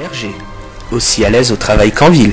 Clergé, aussi à l'aise au travail qu'en ville.